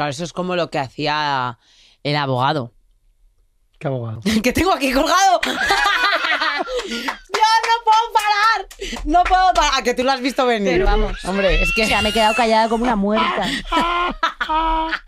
Claro, eso es como lo que hacía el abogado. Qué abogado. que tengo aquí colgado. Dios, no puedo parar. No puedo parar. ¿A que tú lo has visto venir? Pero vamos. Hombre, es que... O sea, me he quedado callada como una muerta.